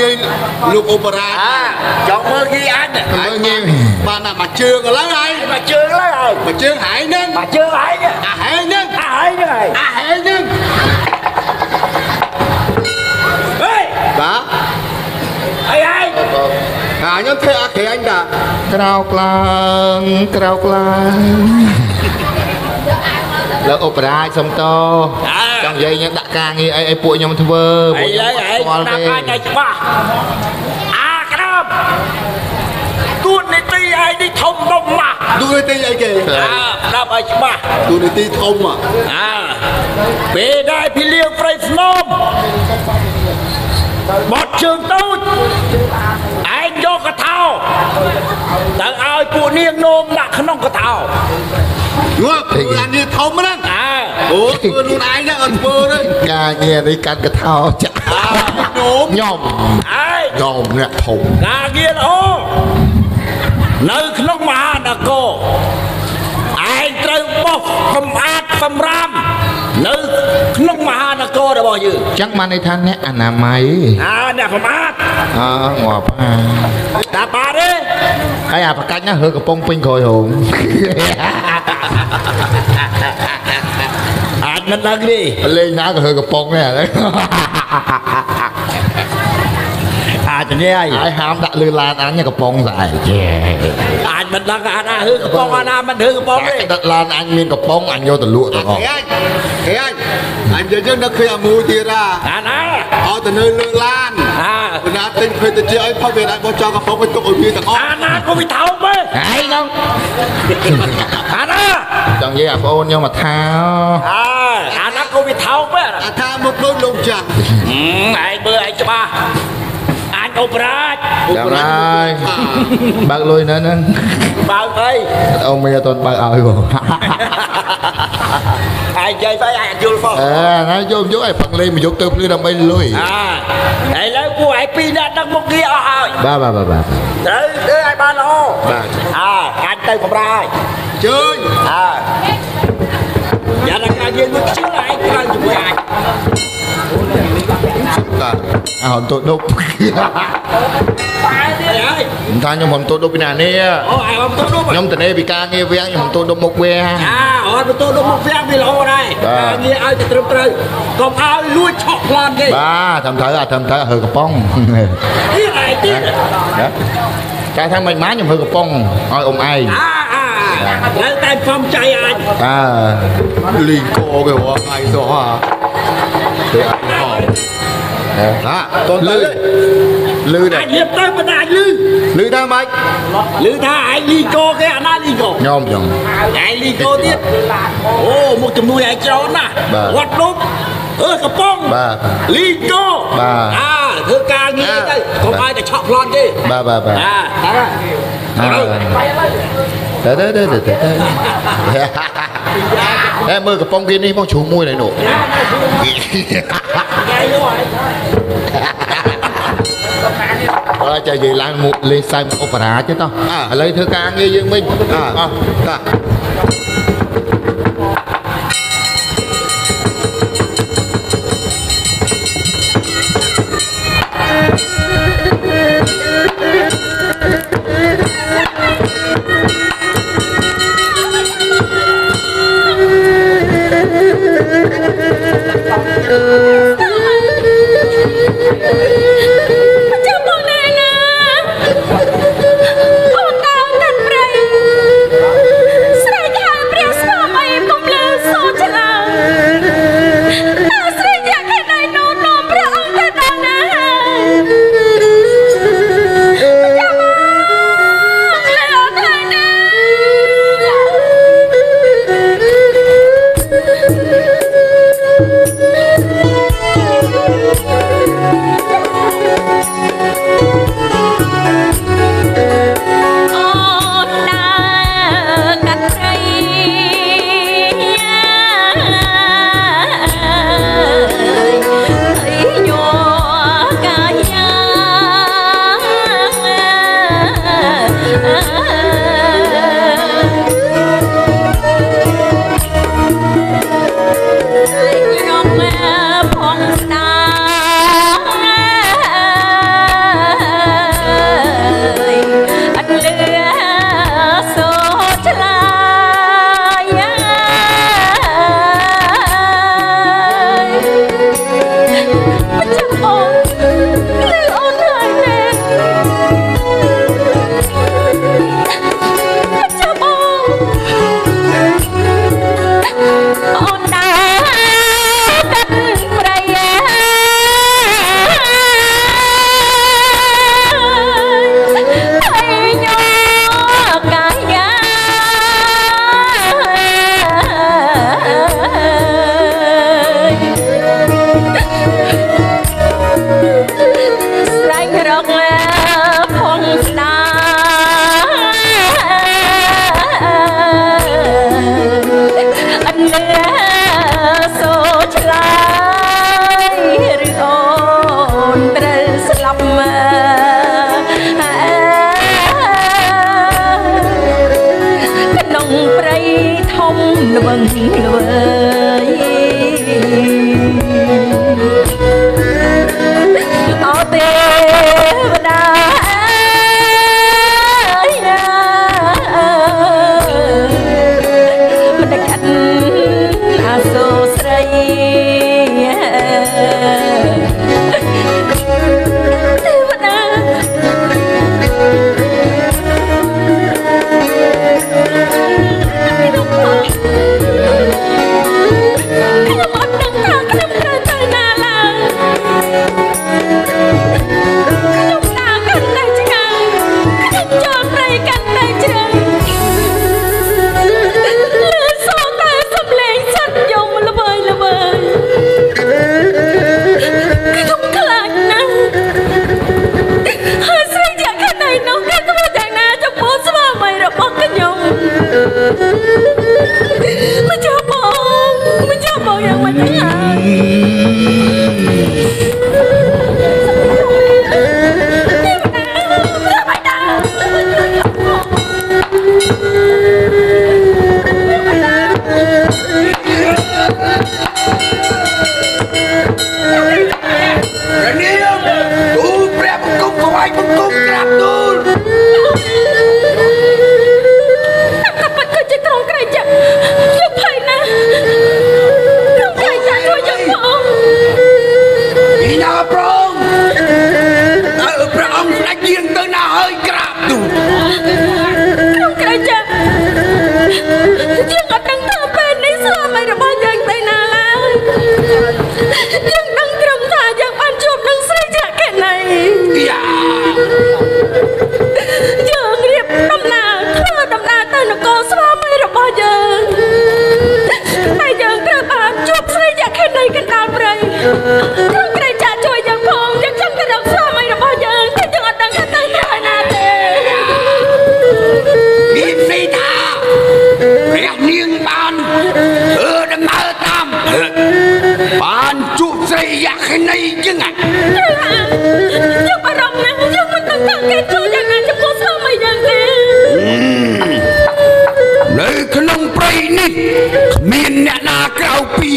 ចង់មើលងាយលោកអូប៉ារ៉ាអាចង់មើលគេអញមើលងាយបានតែមួយជើងឥឡូវហើយមកជើងឡើយហើយមួយជើងហើយហ្នឹងមកជើងហើយនេះអាហែងហ្នឹងអាហើយនេះហើយអាហែងហ្នឹងហេបាទអីហើយអាខ្ញុំធ្វើអាក្រែងតាក្រោកឡើងក្រោកឡើងលោកអូបរាជសុំតោច ង់និយាយខ្ញុំដាក់ការងារអីអីពួកខ្ញុំធ្វើអីឡើយហើយស្គាល់តាមទេអាចឲ្យច្បាស់អាក្រាបទួតនីតិឯងនេះធំដុំណាស់ទូនីតិអីគេអាស្ដាប់ឲ្យច្បាស់ទូនីតិធំហ៎អាពេលដែលពីលៀងព្រៃភ្នំបត់ជើងទូចឯង យកកថោទៅឲ្យពួកនាងនោមដាក់ក្នុងកថោងាប់ធ្វើអានេះធំហ្នឹងអាអូធ្វើខ្លួនឯងហ្នឹងអត់ធ្វើទេការងារនេះកាត់កថោចាក់នោមខ្ញុំឯងខ្ញុំអ្នកធំការងារល្អនៅក្នុងមហានគរឯងត្រូវបោះសម្អាតសម្រាម នៅក្នុងមហានគររបស់យើងចឹងបានន័យថាអ្នកអនាម័យអាអ្នកសម្អាតអើងាប់អាតាបាទទេហើយអាប្រកាច់ណាហើកំប៉ុងពេញក្រោយរោងអាចមិនដឹងទេលេងណាក៏ហើកំប៉ុងដែរឥឡូវ អាចនេះហើយហើយហាមដាក់លឺឡានអញកំប៉ុងស្អែកជេអាចមិនដឹងអាណាហឺកំប៉ុងអាណាមិនហឺកំប៉ុងទេដាក់ឡានអញមានកំប៉ុងអញយកទៅលក់ទាំងអស់គេអញគេអញអញនិយាយយើងនឹកឃើញអាមូទៀតហ่าអាណាឲ្យទៅនៅលើឡានអាបណ្ណាទិញភេទជ្ជៈឲ្យផុតវាដាក់បោះចោលកំប៉ុងឲ្យទុកឲ្យវាទាំងអស់អាណាក៏វាថោកមើលហើយហ្នឹងអាណាចង់និយាយអាប្អូនខ្ញុំមកថាអើអាណាក៏វាថោកមើលអាថាមុខដូចលោកចាស់ហឹមឯងមើលឯងច្បាស់អ ញអូបរាជចាំហើយបើកលុយនៅហ្នឹងបើកអីអូមេអត់ទាន់បើកឲ្យបងឯងនិយាយទៅឯងយល់ផងអើណាយកយកឲ្យផឹកលេងមកយកទៅភ្លឺដើម្បីលុយអាឥឡូវពួកឯងពីរនាក់ដឹកមុខងារអស់ហើយបាទបាទបាទបាទត្រូវធ្វើឲ្យបានល្អបាទអើអញទៅបំរើឲ្យជើញអើយ៉ាងណាការយើងមកជឿឯងក្រៅជាមួយអញបាទ អើហនតូដប់បែរទៀតហើយខ្ញុំថាខ្ញុំហនតូដប់ពីណានេះអូឯងអំទៅនោះខ្ញុំតនេពីការងារវាំងខ្ញុំហនតូដប់មុខវាអាអត់ទៅនោះមកវាំងវាល្អដែរបាទការងារឲ្យទៅត្រឹមត្រូវកុំឲ្យលួចឆក់ប្លន់ទេបាទត្រឹមត្រូវអាត្រឹមត្រូវហើកំប៉ុងទៀតឯងទៀតណាតែថាមិនម៉ាខ្ញុំហើកំប៉ុងឲ្យអ៊ំឯងអាអាត្រូវតែសំចៃអញអើលីងកគេហ៎ថ្ងៃសោះហ่าទេអត់ ហោណាតលឺលឺអដែរញលៀបទៅមិនអាចលឺលឺថាម៉េចលឺថាឯងលីកោគេអាណាលីកោខ្ញុំចឹងឯងលីកោទៀតអូមកជំនួយឯងច្រើនណាស់បាទវត្តនោះអឺកំប៉ុងបាទលីកោបាទអាធ្វើការងារទៅកុំឲ្យតែឆក់ប្លន់ទេបាទបាទបាទអាតាទៅអើទៅ ទៅទៅទៅទៅអេមើលកំប៉ុងគេនេះមកជ្រុំមួយណែនោះថ្ងៃនោះហើយអើចានិយាយឡើងមុខលេងសើចអូបរ៉ាទេតោះឥឡូវធ្វើការងារយើងវិញអ่าអស់តា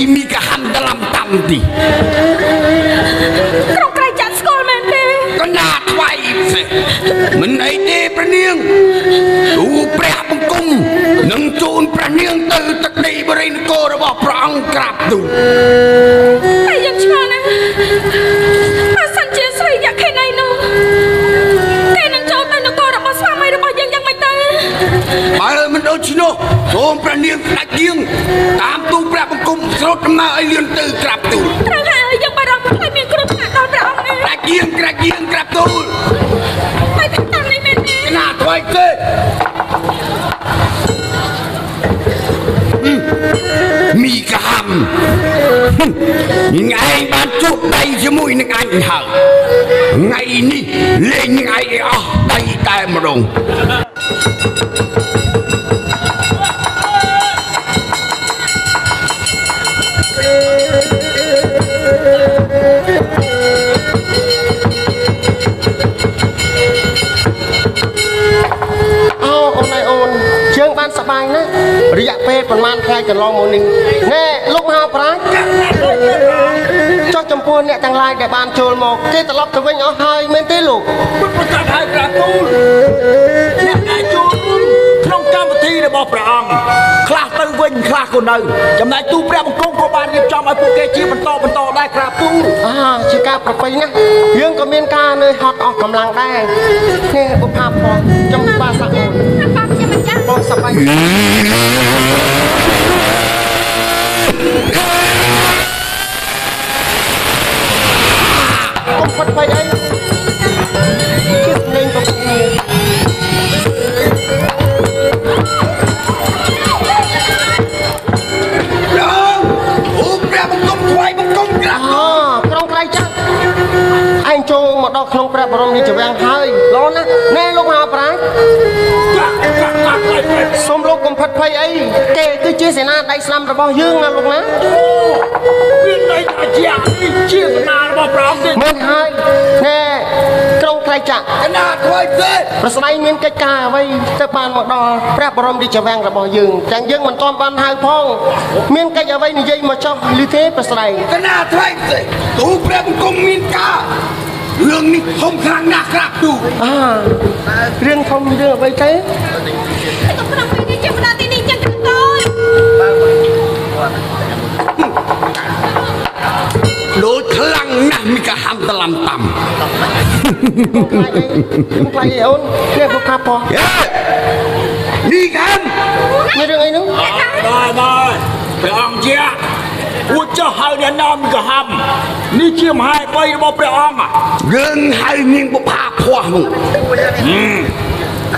ពីមីកហាំដឡំតាំទីក្រុមក្រៃចាក់ស្គាល់មែនទេកណាថ្វាយផ្សេងមិនអីទេព្រះនាងទូព្រះបង្គំនឹងជូនព្រះនាងទៅទឹកដីបរិនគររបស់ព្រះអង្គក្រាបទូល ង្គំស្រុតដំណើរឲ្យលឿនទៅក្រាបទូលត្រូវហើយយើងបារម្ភថាមានគ្រោះថ្នាក់ដល់ព្រះអង្គណាស្ដេចយាងក្រាបយាងក្រាបទូលហើយតែតាមនេះមែនទេណាថ្វាយទេមីកហាំញ៉ែងបានជួបដៃជាមួយនឹងអញហើយថ្ងៃនេះលេងនឹងឯងឲ្យអស់ដៃតែម្ដង កន្លងមកនេះណែលោកមហាប្រាជ្ញចុះចំពោះអ្នកទាំងឡាយដែលបានចូលមកគេត្រឡប់ទៅវិញអស់ហើយមែនទេលោកពុទ្ធប្រកាសឲ្យក្រាបទូលអ្នកដែលចូលរួមក្នុងកម្មវិធីរបស់ព្រះអង្គខ្លះទៅវិញខ្លះក៏នៅចំណែកទូព្រះបង្គំក៏បានរៀបចំឲ្យពួកគេជាបន្តបន្តដែរក្រាបទូលអាជាការប្រពៃណាស់យើងក៏មានការនឿយហត់អស់កម្លាំងដែរនេះបុប្ផាផងចំបាសាអូនបាទជាម្ចា ស់បងសប្បាយកុំផុតភ័យអី ព្រះបរមរាជវាំងហើយល្អណាស់ណែលោកមហាប្រាជ្ញសូមលោកកុំផិតភ័យអីគេគឺជាសេនាដៃស្លាំរបស់យើងណាលោកណាមានន័យថាជាអានេះជាបណ្ណារបស់ព្រះអង្គទេមែនហើយណែក្រុងក្រៃក្រៃចាក់កណាធ្វើទេប្រស្ដីមានកិច្ចការអ្វីទៅបានមកដល់ព្រះបរមរាជវាំងរបស់យើងទាំងយើងមិនទាន់បានហៅផងមានកិច្ចអ្វីនិយាយមកចោះឮទេប្រស្ដីកណាធ្វើទេទូព្រះបង្គំមានការ រឿងនេះធំខ្លាំងណាស់ក្រាបទូអារឿងធំរឿងអ្វីទេទៅក្នុងពេលនេះចាំដល់ទីនេះចឹងទៅដូចខ្លាំងណាស់មីកាហាំតឡំតាមខ្លាចអីខ្ញុំខ្លាចអីអូននេះពុកខាប់ផងហេនេះកាំមានរឿងអីនោះដែរដែរព្រះអង្គជា អួចចុះហៅអ្នកណាមក៏ហាំនេះជាមហាបីរបស់ព្រះអង្គយើងហៅនាងបុផាភ័ស្នោះ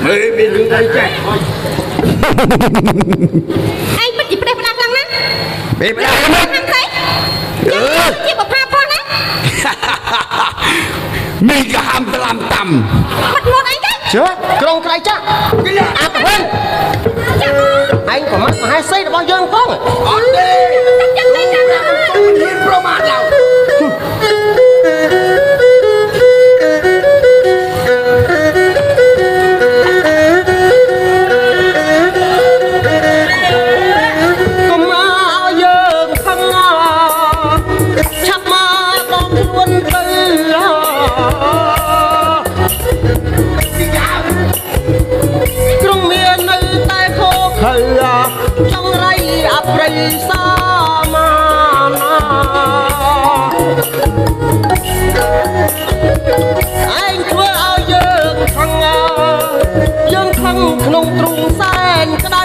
មើលមានរឿងអីចេះឯងពិតជាផ្ដេសផ្ដាស់ខ្លាំងណាស់ពេលប្រែមកខាងស្អីអឺជាបផាផងណាមីកាហាំតឡំតាមបាត់ខ្លួនឯងទៅជឿក្រុងក្រៃចាក់អាប់វិញឯងក៏មកមហេសីរបស់យើងផងអត់ទេ ចឹងទៅចាំទៅទូហ៊ានប្រមាថឡើយ ក្នុងទ្រូងសែនក្តៅ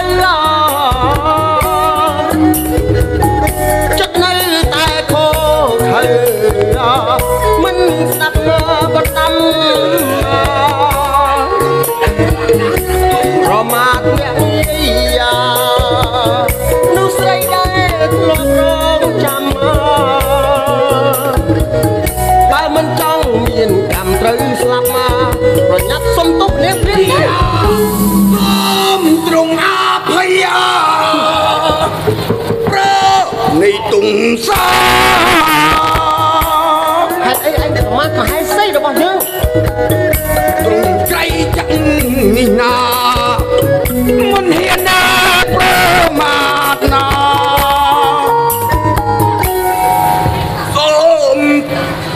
ចិត្តនៅតែខោខើមិនស្ដាប់បណ្ដាំប្រមាថអ្នកយានោះស្រីដែលធ្លាប់រងចាំបើមិនចង់មានកម្មត្រូវស្លាប់មកប្រញាប់ សាហេតុអីឯងទៅមកមហេសីរបស់យើងត្រង់ក្រៃចាក់នេះណាមិនហ៊ានណាប្រមាថណាសូម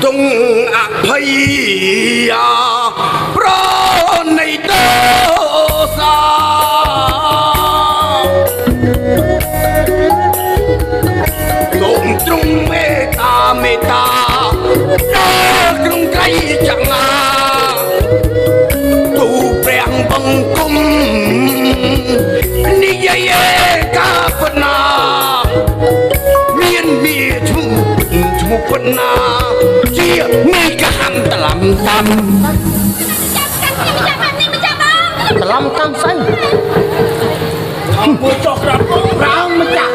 ទ្រង់អភ័យប្រនៃទោ ដល់ទ្រង់ក្រៃចាំណាទូព្រះបង្គំនិយាយកាបណាមានមានឈ្មោះឈ្មោះពណាជាមីកហំតឡំតាមចាំចាំចាំនេះមិនចាំបងច្រឡំតាមស្អីអង្គចុះក្រាបទូលប្រងម្ចាស់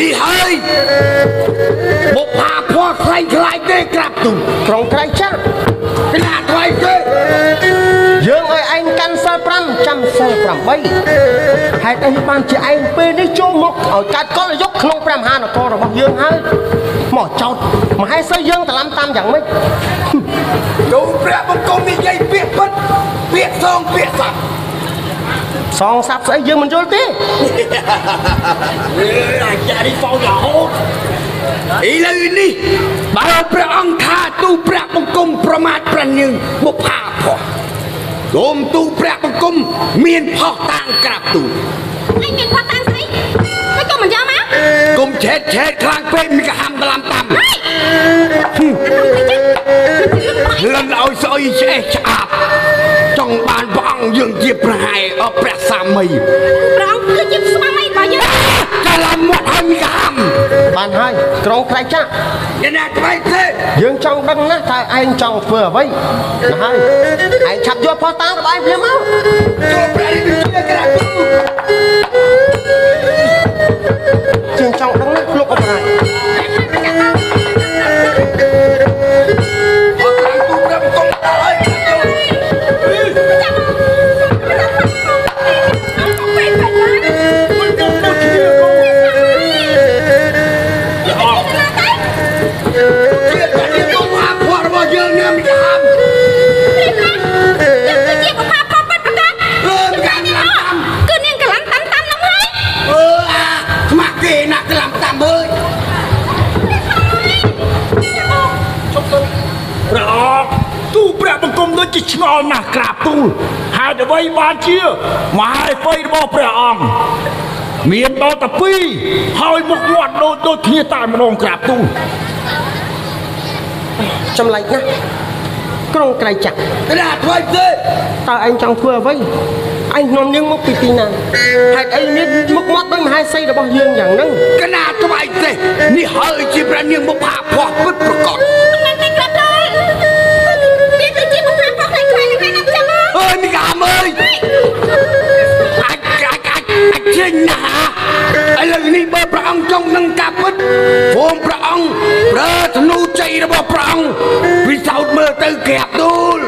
នេះហើយបុកផា ក្រុងក្រៃចាក់កណាថ្លៃទេយើងឲ្យឯងកាន់សិល5ចាំសិល8ហេតុអីបានជាឯងពេលនេះចូលមកឲ្យកាត់កលយុគក្នុងព្រះមហានគររបស់យើងហើយមកចោតមហេសីយើងត្រឡំតាមយ៉ាងម៉េចទូព្រះបង្គំនិយាយពាក្យពិតពាក្យសងពាក្យសត្វសងសាប់ស្អីយើងមិនយល់ទេអេអាចារ្យនេះហ្វោរហូត ឥឡូវនេះបើព្រះអង្គថាទូព្រះបង្គំប្រមាថព្រះនាងបុប្ផាផោះសូមទូព្រះបង្គំមានផុសតាងក្រាបទូឯងមានផាត់តាមស្អីតែក៏មិនយកមកគុំឆេតឆេតខ្លាំងពេកមីកហាំក្លាំតាមលិនឲ្យស្អុយឆ្អេះឆ្អាបចង់បានព្រះអង្គយើងជាប្រហែលអព្រះសាមីព្រះអង្គគឺជាស្វាមីរបស់យើងកាលាមាត់ឲ្យមីកហាំ បានហើយក្រុងក្រៃចាក់យ៉ាងណាក្បែរទេយើងចង់ដឹងណាស់តើឯងចង់ធ្វើអ្វីណាហើយឯងឆាប់យកផោះតាំងរបស់ឯងភ្លាមមក ហេតុអ្វីបានជាមហាអីរបស់ព្រះអង្គមានដល់តែពីរហើយមុខមាត់ដូចដូចគ្នាតែម្ដងក្រាបទូលចម្លែកណាស់ក្រុងក្រៃចាក់កណាធ្វើទេតើឯងចង់ធ្វើអ្វីឯងនាំនាងមកពីទីណាហេតុអីមានមុខមាត់ដូចមហេសីរបស់យើងយ៉ាងហ្នឹងកណាធ្វើទេនេះហើយជាព្រះនាងបុផាផោះពិតប្រកប មីកាមអើយអាចអាចអាចអាចចេញណាឥឡូវនេះបើព្រះអង្គចង់នឹងការពិតព្រមព្រះអង្គប្រើធនូជ័យរបស់ព្រះអង្គពិសោធន៍មើលទៅក្រាបទូល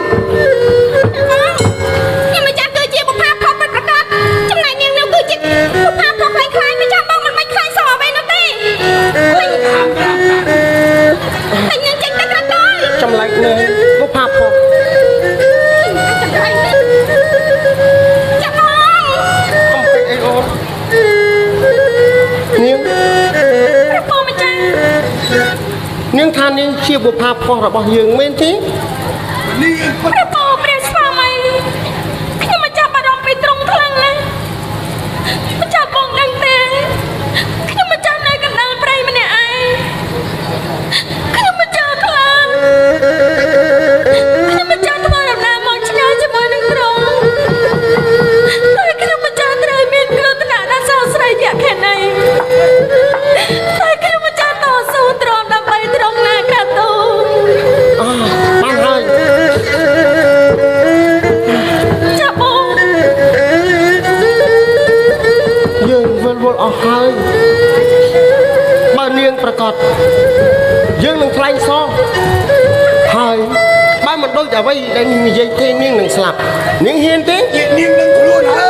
នាងថានាងជាបុផាផុសរបស់យើងមែនទេនេះពិត ថ្លែងសងហើយបើមិនដូចអ្វីដែលនាងនិយាយទេនាងនឹងស្លាប់នាងហ៊ានទេជានាងនឹងខ្លួនហើយ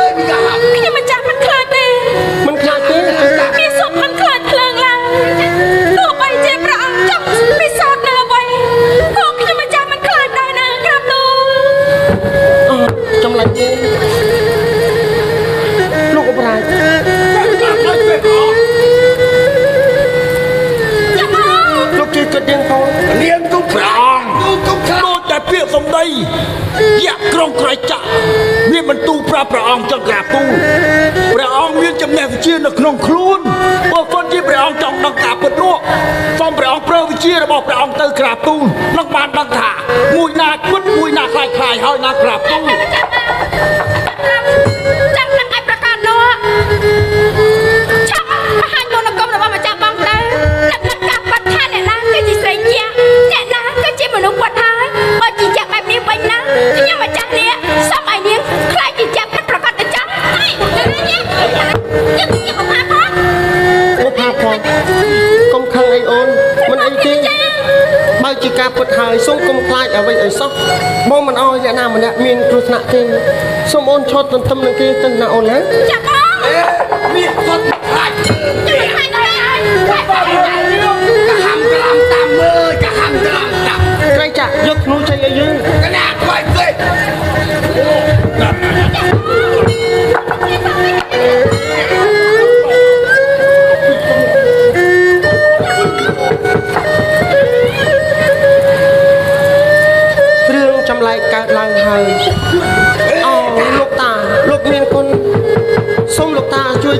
សោះបងមិនអោយអ្នកណាម្នាក់មានគ្រោះថ្នាក់ទេសូមអូនឈត់ទន្ទឹមនឹងគេទៅណាអូនណាចាំបងមានគាត់ខ្លាចជួយឲ្យដល់ហើយខ្លាចកាហាំក្លាំតាមមើលកាហាំក្លាំតាមក្រៃចាក់យកធ្នូចេញឲ្យយើង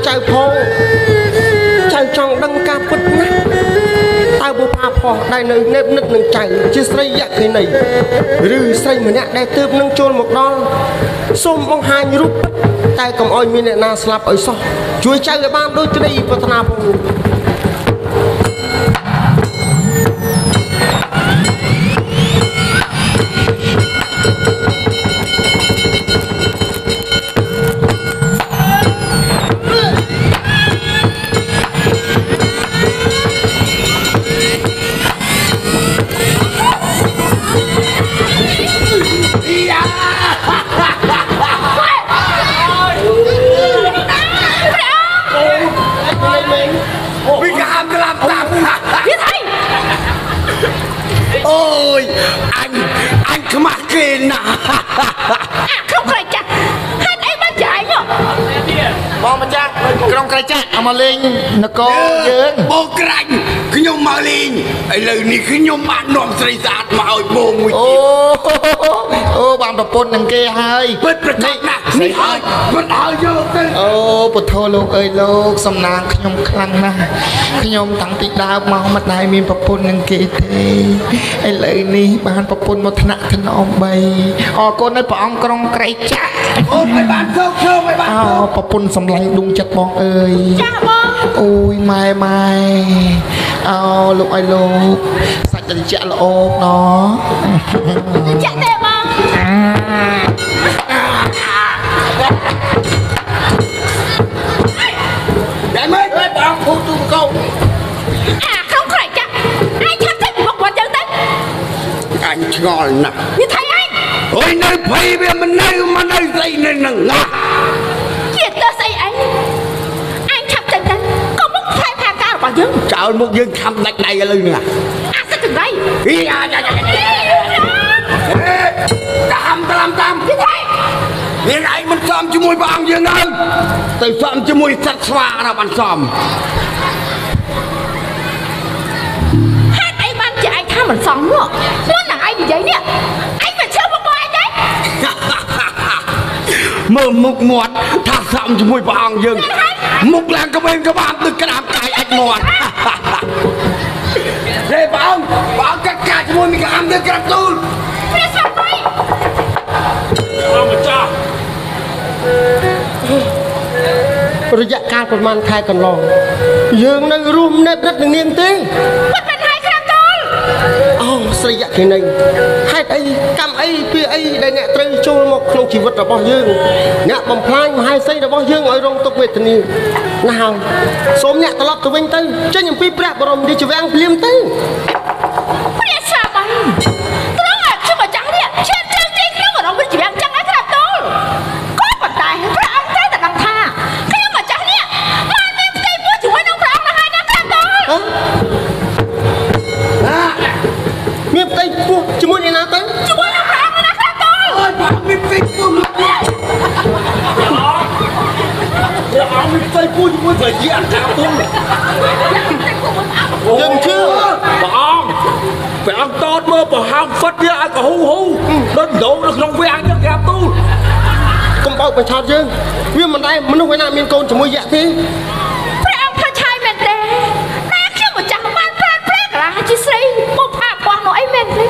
ចៅផងចៅចង់ដឹងការពិតណាស់តើបុប្ផាផុសដែលនៅនេបនិតនឹងចៅជាស្រីយក្ខិនីឬស្រីម្នាក់ដែលទើបនឹងចូលមកដល់សូមបង្ហាញរូបពិតតែកុំអោយមានអ្នកណាស្លាប់ឲ្យសោះជួយចៅឲ្យបានដូចក្តីប្រាថ្នាផង ងឥឡូវនេះខ្ញុំបាននាំស្រីស្អាតមកឲ្យបងមួយអូទៀតអូបានប្រពន្ធនឹងគេហើយពិតប្រកបណាស់នេះឲ្យមិនឲ្យយកទៅអូពុទ្ធោលោកអើយលោកសំណាងខ្ញុំខ្លាំងណាស់ខ្ញុំតាំងពីដើមមកមិនដែលមានប្រពន្ធនឹងគេទេឥឡូវនេះបានប្រពន្ធមកថ្នាក់ថ្នម3អរគុណនៅព្រះអង្គក្រុងក្រៃចាក់អូនមិនបានទៅធ្វើមិនបានអោប្រពន្ធសំឡាញ់ដួងចិត្តបងអើយចាបង អូយម៉ែម៉ែអោលោកអើយលោកសាច់ត្រជាក់ល្អណោះចាក់ទេបងតែមិនបងគូទូកោអាក្នុងក្រៃចាក់ឯងឆាប់ចេញពីមុខវត្តយើងទៅអញឆ្ងល់ណាស់វាថៃឯងអូយនៅភ័យវាមិននៅមិននៅស្អីនៅនឹងណា ជាទៅស្អីឯងឯងឆាប់ចេញទៅកុំមកថៃផាការ របស់យើងចោលមុខយើងខំដាច់ដៃឥឡូវនេះអាសិតចង្រៃហីអាយ៉ាយ៉ាតាមតាមតាមវាថៃមានឯងមិនសមជាមួយព្រះអង្គយើងហើយទៅសមជាមួយសត្វស្វាណាបានសមហេតុអីបានជាឯងថាមិនសមមកមុននឹងឯងនិយាយនេះឯងមិនឈើមកបងឯងទេមើលមុខមាត់ថាសមជាមួយព្រះអង្គយើងមុខឡើងក្បេងក្បាមដូចក្តាប់កាយអាច មាត់ហេព្រះអង្គព្រះអង្គកាត់កាជាមួយមីក្តាមដូចក្រាបទូលវាសមទៅអម្ចាស់រយៈកាលប្រហែលខែកន្លងយើងនៅរួមនៅព្រឹត្តនឹងនាងទេ អូស្រីយកេណីហេតុអីកម្មអីពីអីដែលអ្នកត្រូវចូលមកក្នុងជីវិតរបស់យើងអ្នកបំផ្លាញមហាសីរបស់យើងឲ្យរងទុក្ខវេទនាណាស់ហើយសូមអ្នកត្រឡប់ទៅវិញទៅចេញអំពីព្រះបរមរាជវាំងភ្លាមទៅ មួយព្រះជាអក្សរទូលយើងជឿព្រះអង្គព្រះអង្គតតមើលប្រហើមហ្វិតវាឲ្យកហ៊ូហ៊ូដូចដូងនៅក្នុងវាំងចឹងក្រាបទូលកុំបោកបញ្ឆោតយើងវាមិនដែលមនុស្សឯណាមានកូនជាមួយយៈទេព្រះអង្គថាឆាយមែនទេតែខ្ញុំម្ចាស់បានប្រានព្រះកលាជាស្រីពុកផាបោះនោះអីមែនទេ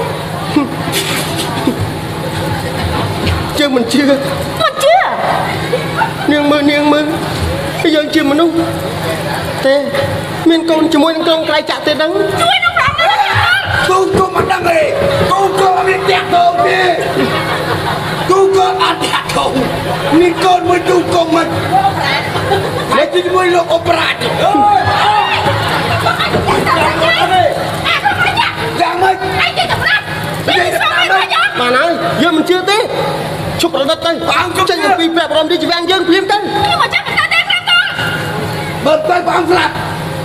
យើងមិនជឿមិនជឿនាងមើលនាងមើល យើងជាមនុស្សទេមានកូនជាមួយនឹងក្រុមក្រៃចាក់ទេដឹងជួយនឹងព្រះអង្គណាគូគូមិនដឹងទេគូគូអត់មានតាក់ទងទេគូគូអត់តាក់ទងមានកូនមួយគូគូមិនហើយជាមួយលោកអបរាជអើយយ៉ាងម៉េចឯងទៅទៅប្រាក់នេះស្វាមីរបស់យើងបានហើយយើងមិនជឿទេជប់រលត់ទៅចេញអំពីព្រះបរមរាជវាំងយើងភ្លាមទៅខ្ញុំមកចាំមិនទៅទេក្រាបតល បើទៅព្រះអង្គស្លាប់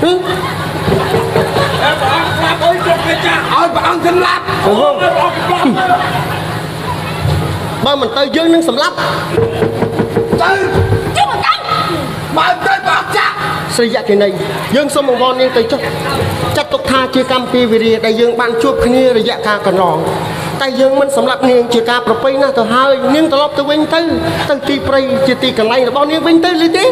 ហឹមព្រះអង្គស្លាប់អើយគ្រប់ព្រះចាស់ឲ្យព្រះអង្គសម្លាប់អូព្រះអង្គស្លាប់បើមិនទៅយើងនឹងសម្លាប់ទៅយើងមិនទៅបើទៅព្រះអង្គចាក់ស្រីយកេណីយើងសូមអង្វរនាងទៅចុះចាត់ទុកថាជាកម្មពីវិរិយដែលយើងបានជួបគ្នារយៈកាលកន្លងតែយើងមិនសម្លាប់នាងជាការប្រពៃណាស់ទៅហើយនាងត្រឡប់ទៅវិញទៅទៅទីព្រៃជាទីកន្លែងរបស់នាងវិញទៅលឺទេ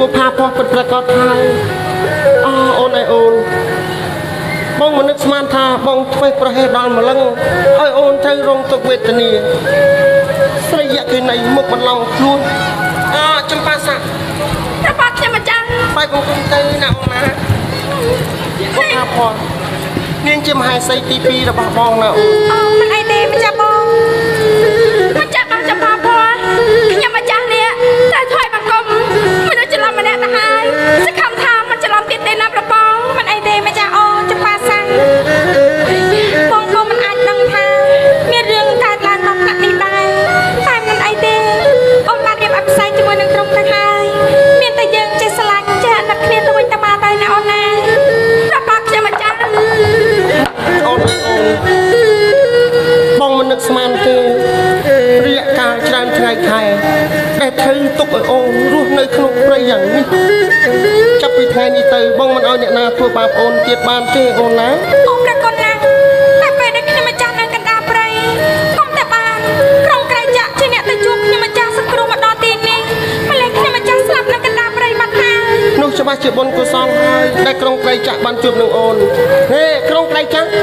បុប្ផាពោះពិតប្រាកដហើយអូអូនអើយអូនបងមិននឹកស្មានថាបងធ្វើប្រហែសដល់ម្លឹងឲ្យអូនត្រូវរងទុក្ខវេទនាស្រីយកេណីមុខបន្លំខ្លួនអាចចំបាសារបស់ខ្ញុំម្ចាស់បាយបង្គំទៅណាអូនណាបុកថាផងនាងជាមហេសីទី2របស់បងណាអូនអូមិនអី ហើយសង្ឃឹមថាមិនច្រឡំទៀតទេណាប្របងមិនអីទេម្ចាស់អូចំបាសាំងបងក៏មិនអាចដឹងថា មានរឿងកើតឡើងក្នុងថ្នាក់នេះដែរតែមិនអីទេអូនបានរៀបអភិសេកជាមួយនឹងក្រុមទៅហើយមានតែយើងចេះស្រឡាញ់ចេះអាណិតគ្នាទៅវិញទៅមកទៅណាអូនណារបស់ខ្ញុំម្ចាស់អូនអូនបងមិននឹកស្មានទេរយៈកាលច្រើនថ្ងៃខែ ដែលធ្វើទុកឲ្យអូនរស់នៅក្នុងព្រៃយ៉ាងនេះចាប់ពីថ្ងៃនេះទៅបងមិនឲ្យអ្នកណាធ្វើបាបអូនទៀតបានទេអូនណាអូប្រកុនណា ច្បាស់ជាបុណ្យកុសលហើយដែលក្រុងក្រៃចាក់បានជួបនឹងអូនហេក្រុងក្រៃចាក់ណា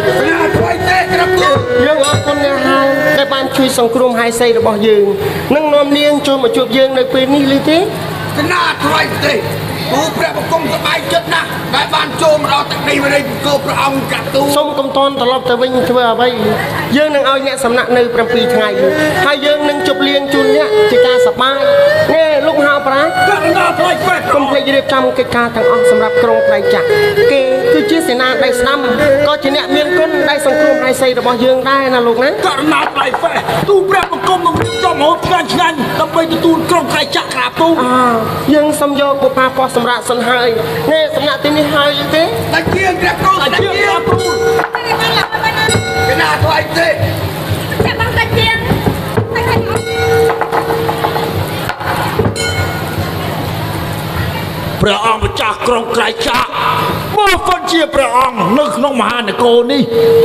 ថ្លៃទេក្រាបទូលយើងអរគុណអ្នកហើយដែលបានជួយសង្គ្រោះហាយសីរបស់យើងនឹងនាំនាងចូលមកជួបយើងនៅពេលនេះឬទេកណាថ្លៃទេគូព្រះបង្គំសប្បាយចិត្តណាស់ ដែលបានចូលមកដល់ទឹកដីវិរិយបង្គំព្រះអង្គក្រាបទូលសូមកុំតន់ត្រឡប់ទៅវិញធ្វើអ្វីយើងនឹងឲ្យអ្នកសំណាក់នៅ7ថ្ងៃហើយយើងនឹងជប់លៀងជូនអ្នកជាការសប្បាយនេះលោកមហោប្រាជ្ញកណ្ដាលផ្លេចពេកកុំភ្លេចរៀបចំកិច្ចការទាំងអស់សម្រាប់ក្រុងក្រៃចាក់គេគឺជាសេនាដៃស្ដាំក៏ជាអ្នកមានគុណដែលសង្គ្រោះហាយសីរបស់យើងដែរណាលោកណាករណីផ្លេចពេកទូព្រះបង្គំនឹងរៀបចំរហូតឆ្ងាញ់ឆ្ងាញ់ដើម្បីទទួលក្រុងក្រៃចាក់ក្រាបទូលអើយើងសុំយកបុព្វាពោះសម្រាប់សិនហើយនេះសំណាក់ទីនេះហើយទេតែជាងក្រាបទូលតែតែជាជាក្រាងបទូលតែបានឡើងទៅណាកណាថ្លៃទេតែបានតែជាតែខាងអូនព្រះអង្គម្ចាស់ក្រុងក្រៃចាក់បើសិនជាព្រះអង្គនៅក្នុងមហានគរនេះ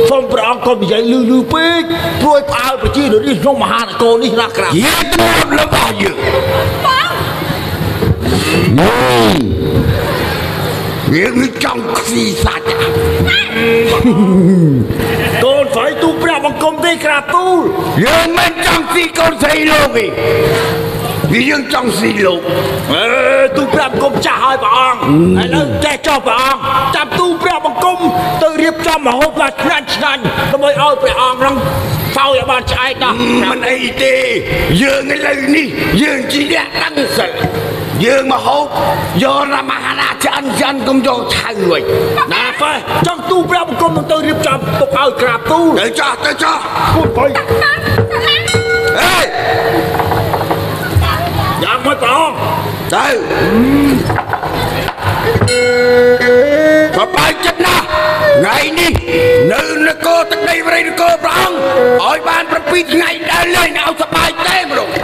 សូមព្រះអង្គកុំនិយាយលឺលឺពេកព្រួយផ្អើលប្រជារាស្ត្រក្នុងមហានគរនេះណាក្រាបជាទ្រព្យរបស់យើងបង យើងនឹងចង់ខ្ស៊ីសាច់កូនស្រីទូព្រះបង្គំទេក្រាបទូលយើងមិនចង់ស៊ីកូនស្រីលោកទេវាយើងចង់ស៊ីលោកអេទូព្រះបង្គំចាស់ហើយព្រះអង្គឥឡូវចេះចុះព្រះអង្គចាប់ទូព្រះបង្គំទៅរៀបចំមហូបដល់ឆ្ងាញ់ឆ្ងាញ់ដើម្បីឲ្យព្រះអង្គនឹង សោយឲ្យបានឆ្អែតណាស់មិនអីទេយើងឥឡូវនេះយើងជាអ្នកដឹងសិលយើងមកហូបយករមហារាជអិនចិនកុំយកឆៅវិញណាហ្វេចង់ទូព្រះបង្គំនឹងទៅរៀបចំទុកឲ្យក្រាបទូលទៅចោះទៅចោះពុតទៅហេយ៉ាងម៉េចព្រះអង្គទៅបបាយចិត្តណាស់ថ្ងៃនេះនៅន គរទឹកដីវរិយនគរព្រះអង្គឲ្យបាន7ថ្ងៃដើរលេងឲ្យសប្បាយទេម្ដងអ